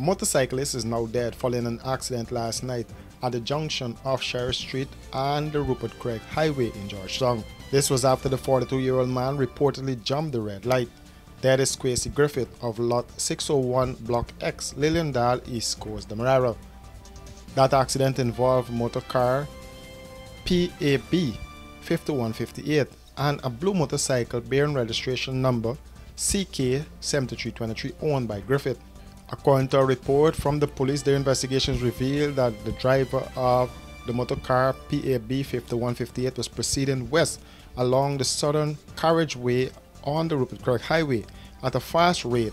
motorcyclist is now dead following an accident last night at the junction of Sheriff Street and the Rupert Craig Highway in Georgetown. This was after the 42-year-old man reportedly jumped the red light. That is Quasi Griffith of Lot 601 Block X, Lilliendaal, East Coast, Demerara. That accident involved motor car PAB 5158 and a blue motorcycle bearing registration number CK7323 owned by Griffith. According to a report from the police, their investigations revealed that the driver of the motor car PAB 5158 was proceeding west along the southern carriageway on the Rupert Craig Highway at a fast rate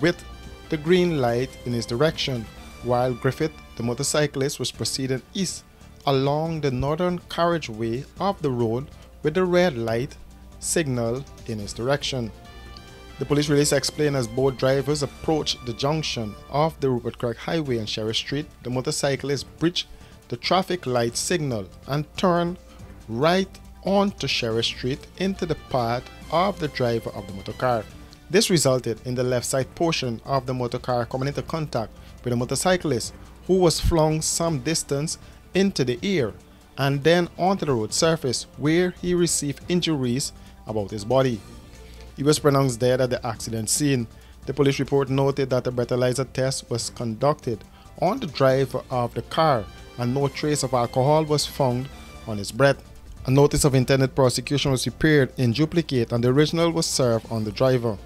with the green light in his direction, while Griffith, the motorcyclist, was proceeding east along the northern carriageway of the road with the red light signal in his direction. The police release explained as both drivers approached the junction of the Rupert Craig Highway and Sheriff Street, the motorcyclist breached the traffic light signal and turned right onto Sheriff Street into the path of the driver of the motorcar. This resulted in the left side portion of the motorcar coming into contact with the motorcyclist who was flung some distance into the air and then onto the road surface where he received injuries about his body. He was pronounced dead at the accident scene. The police report noted that a breathalyzer test was conducted on the driver of the car and no trace of alcohol was found on his breath. A notice of intended prosecution was prepared in duplicate and the original was served on the driver.